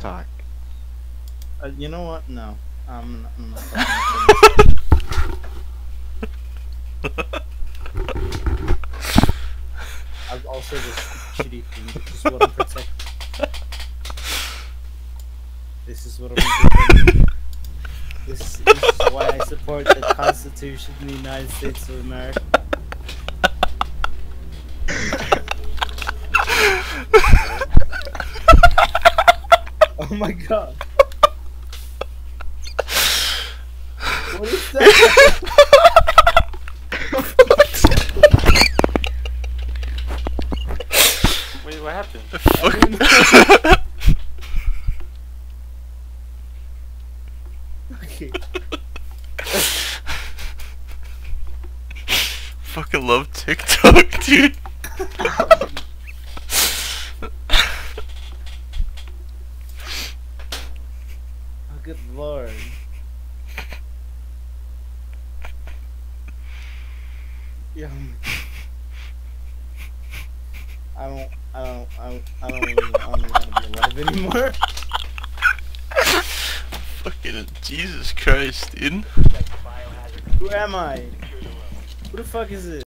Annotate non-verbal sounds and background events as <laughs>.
TikTok. Uh, you know what? No. I'm, I'm not. <laughs> I've also just shitty thing. This is what I'm protecting. This is what I'm defending. This, this is why I support the Constitution of the United States of America. Oh my god. What is that? <laughs> Wait, what happened? Fuck. okay. <laughs> Fucking love TikTok, <laughs> dude. Good lord. Yeah. <laughs> I don't, I don't, I don't, I don't, even, I don't want to be alive anymore. <laughs> Fucking Jesus Christ, dude. Who am I? Who the fuck is it?